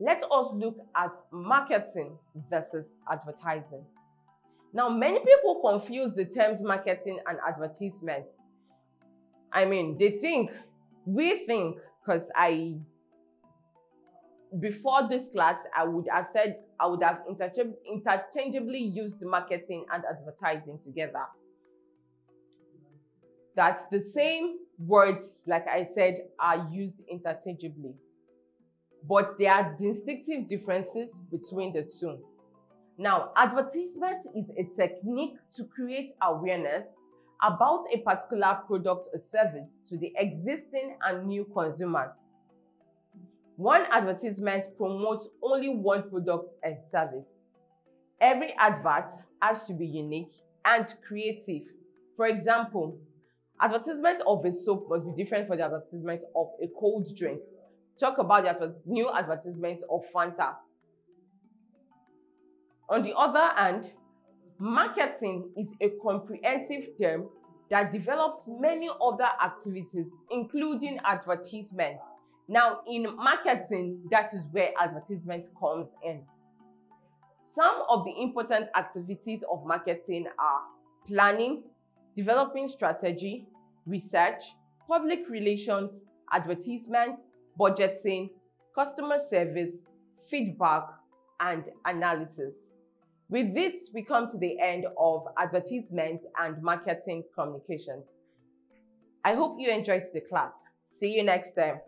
let us look at marketing versus advertising. Now, many people confuse the terms marketing and advertisement. I mean, they think, we think, because I, before this class, I would have said, I would have interchangeably used marketing and advertising together. That the same words, like I said, are used interchangeably. But there are distinctive differences between the two. Now, advertisement is a technique to create awareness about a particular product or service to the existing and new consumers. One advertisement promotes only one product and service. Every advert has to be unique and creative. For example, advertisement of a soap must be different from the advertisement of a cold drink. Talk about the new advertisement of Fanta. On the other hand, marketing is a comprehensive term that develops many other activities, including advertisement. Now, in marketing, that is where advertisement comes in. Some of the important activities of marketing are planning, developing strategy, research, public relations, advertisement, budgeting, customer service, feedback, and analysis. With this, we come to the end of advertisement and marketing communications. I hope you enjoyed the class. See you next time.